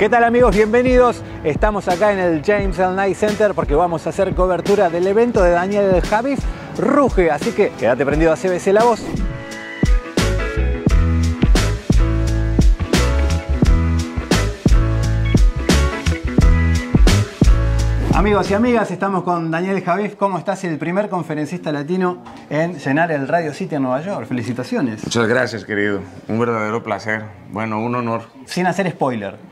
¿Qué tal amigos? Bienvenidos. Estamos acá en el James L. Knight Center porque vamos a hacer cobertura del evento de Daniel Javis Ruge. Así que quédate prendido a CBC La Voz. Amigos y amigas, estamos con Daniel Javif. ¿Cómo estás? El primer conferencista latino en llenar el Radio City en Nueva York. Felicitaciones. Muchas gracias, querido. Un verdadero placer. Bueno, un honor. Sin hacer spoiler.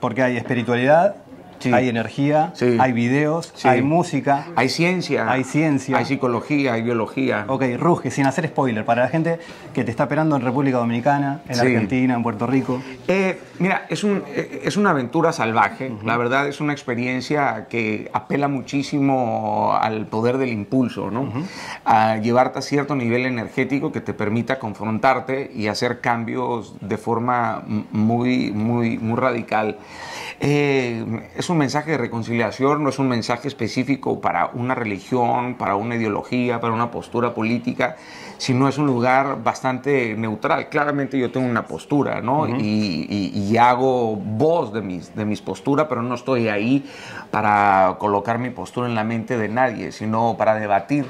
Porque hay espiritualidad, Sí. hay energía, Sí. hay videos, Sí. hay música. Hay ciencia. Hay ciencia. Hay psicología, hay biología. Ok, Ruge, sin hacer spoiler, para la gente que te está esperando en República Dominicana, en. Argentina, en Puerto Rico. Eh, mira, es, un, es una aventura salvaje. La verdad es una experiencia que apela muchísimo al poder del impulso, ¿no? A llevarte a cierto nivel energético que te permita confrontarte y hacer cambios de forma muy, muy, muy radical. Eh, es un mensaje de reconciliación, no es un mensaje específico para una religión, para una ideología, para una postura política, sino es un lugar bastante neutral. Claramente yo tengo una postura, ¿no? y, y- y hago voz de mis, de mis posturas, pero no estoy ahí para colocar mi postura en la mente de nadie, sino para debatir.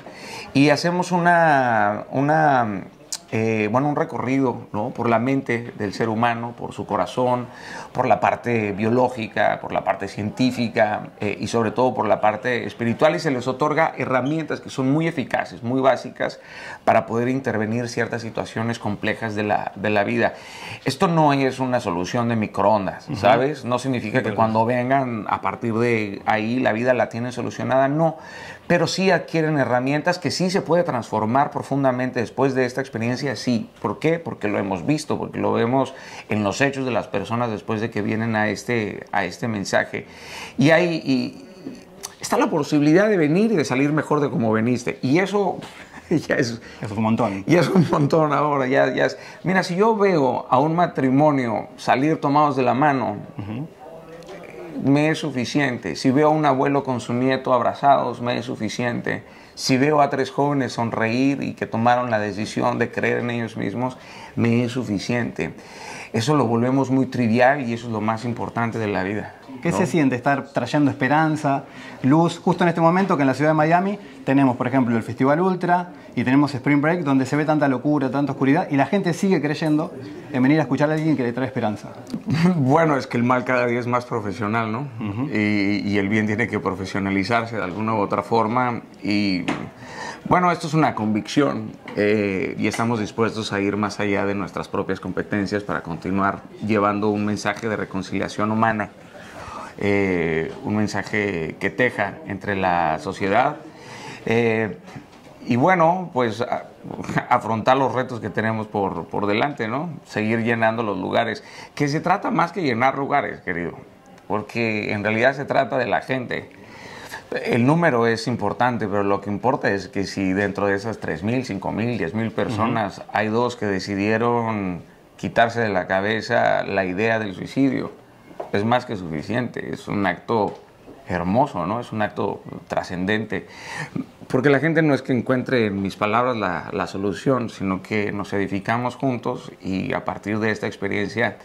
Y hacemos una... una eh, bueno, un recorrido ¿no? por la mente del ser humano, por su corazón, por la parte biológica, por la parte científica eh, y sobre todo por la parte espiritual y se les otorga herramientas que son muy eficaces, muy básicas para poder intervenir ciertas situaciones complejas de la, de la vida. Esto no es una solución de microondas, ¿sabes? No significa que cuando vengan a partir de ahí la vida la tienen solucionada, no pero sí adquieren herramientas que sí se puede transformar profundamente después de esta experiencia, sí. ¿Por qué? Porque lo hemos visto, porque lo vemos en los hechos de las personas después de que vienen a este, a este mensaje. Y hay, y está la posibilidad de venir y de salir mejor de como veniste. Y eso ya es, un montón. ya es un montón ahora. Ya, ya es. Mira, si yo veo a un matrimonio salir tomados de la mano, me es suficiente. Si veo a un abuelo con su nieto abrazados, me es suficiente. Si veo a tres jóvenes sonreír y que tomaron la decisión de creer en ellos mismos, me es suficiente. Eso lo volvemos muy trivial y eso es lo más importante de la vida. ¿Qué ¿no? se siente estar trayendo esperanza, luz? Justo en este momento que en la ciudad de Miami tenemos, por ejemplo, el Festival Ultra y tenemos Spring Break, donde se ve tanta locura, tanta oscuridad, y la gente sigue creyendo en venir a escuchar a alguien que le trae esperanza. Bueno, es que el mal cada día es más profesional, ¿no? y, y el bien tiene que profesionalizarse de alguna u otra forma. Y bueno, esto es una convicción eh, y estamos dispuestos a ir más allá de nuestras propias competencias para continuar llevando un mensaje de reconciliación humana, eh, un mensaje que teja entre la sociedad. Eh, y bueno, pues a- afrontar los retos que tenemos por, por delante, ¿no? Seguir llenando los lugares. Que se trata más que llenar lugares, querido, porque en realidad se trata de la gente. El número es importante, pero lo que importa es que si dentro de esas 3.000, 5.000, 10.000 personas hay dos que decidieron quitarse de la cabeza la idea del suicidio, es más que suficiente. Es un acto hermoso, ¿no? Es un acto trascendente. Porque la gente no es que encuentre en mis palabras la, la solución, sino que nos edificamos juntos y a partir de esta experiencia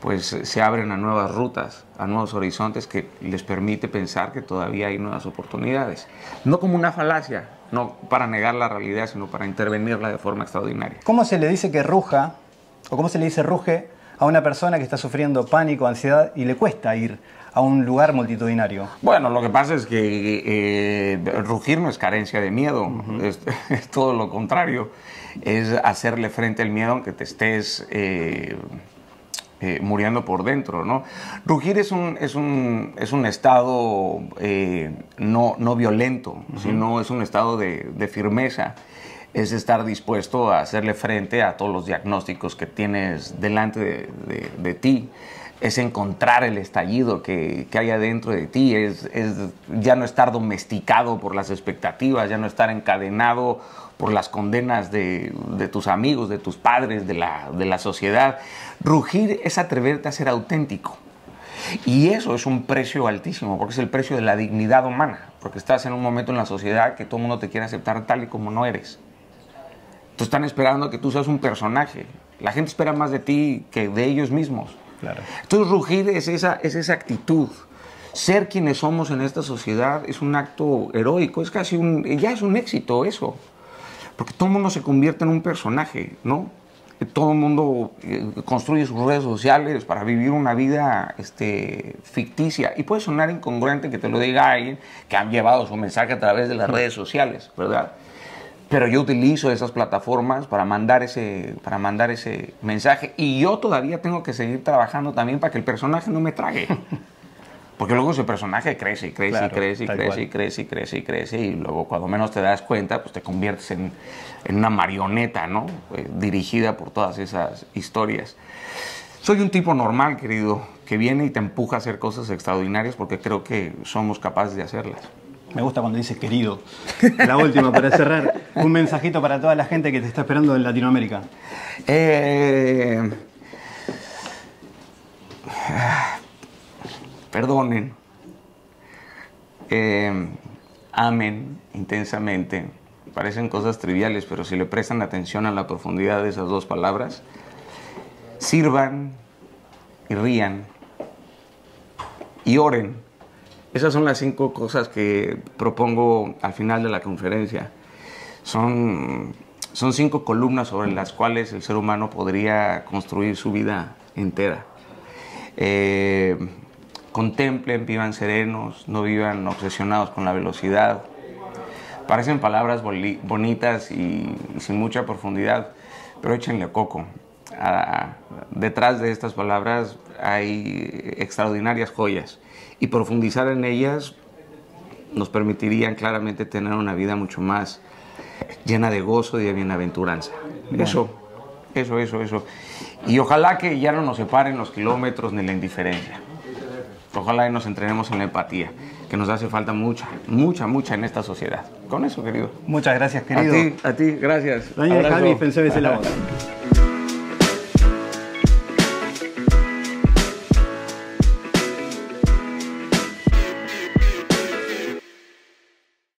pues se abren a nuevas rutas, a nuevos horizontes que les permite pensar que todavía hay nuevas oportunidades. No como una falacia, no para negar la realidad, sino para intervenirla de forma extraordinaria. ¿Cómo se le dice que ruja, o cómo se le dice ruge a una persona que está sufriendo pánico, ansiedad y le cuesta ir a un lugar multitudinario? Bueno, lo que pasa es que eh, rugir no es carencia de miedo, es, es todo lo contrario, es hacerle frente al miedo aunque te estés eh, eh, muriendo por dentro, ¿no? Rugir es un, es un, es un estado eh, no, no violento, sino es un estado de, de firmeza es estar dispuesto a hacerle frente a todos los diagnósticos que tienes delante de, ti. Es encontrar el estallido que, que hay adentro de ti, es, es ya no estar domesticado por las expectativas, ya no estar encadenado por las condenas de, de tus amigos, de tus padres, de la, de la sociedad. Rugir es atreverte a ser auténtico. Y eso es un precio altísimo, porque es el precio de la dignidad humana, porque estás en un momento en la sociedad que todo el mundo te quiere aceptar tal y como no eres. Están esperando que tú seas un personaje. La gente espera más de ti que de ellos mismos. Entonces rugir es esa, es esa actitud. Ser quienes somos en esta sociedad es un acto heroico, es casi un, ya es un éxito eso. Porque todo el mundo se convierte en un personaje, ¿no? todo el mundo eh, construye sus redes sociales para vivir una vida este, ficticia. Y puede sonar incongruente que te lo diga alguien que han llevado su mensaje a través de las redes sociales, ¿verdad? Pero yo utilizo esas plataformas para mandar ese, para mandar ese mensaje. Y yo todavía tengo que seguir trabajando también para que el personaje no me trague. Porque luego ese personaje crece y crece y crece y crece y crece y crece y crece y luego cuando menos te das cuenta, pues te conviertes en, una marioneta, ¿no? Eh, dirigida por todas esas historias. Soy un tipo normal, querido, que viene y te empuja a hacer cosas extraordinarias porque creo que somos capaces de hacerlas. Me gusta cuando dices querido. La última, para cerrar, un mensajito para toda la gente que te está esperando en Latinoamérica. Eh perdonen, eh, amen intensamente. Parecen cosas triviales, pero si le prestan atención a la profundidad de esas dos palabras, sirvan y rían y oren. Esas son las cinco cosas que propongo al final de la conferencia. Son, son cinco columnas sobre las cuales el ser humano podría construir su vida entera. Eh, contemplen, vivan serenos, no vivan obsesionados con la velocidad. Parecen palabras bonitas y, sin mucha profundidad, pero échenle coco. Ah, detrás de estas palabras hay extraordinarias joyas y profundizar en ellas nos permitirían claramente tener una vida mucho más llena de gozo y de bienaventuranza. Eso, eso, eso, eso. Y ojalá que ya no nos separen los kilómetros ni la indiferencia. Ojalá nos entrenemos en la empatía, que nos hace falta mucha, mucha, mucha en esta sociedad. Con eso, querido. Muchas gracias, querido. A ti, a ti, gracias. Doña Javi, pensé la voz.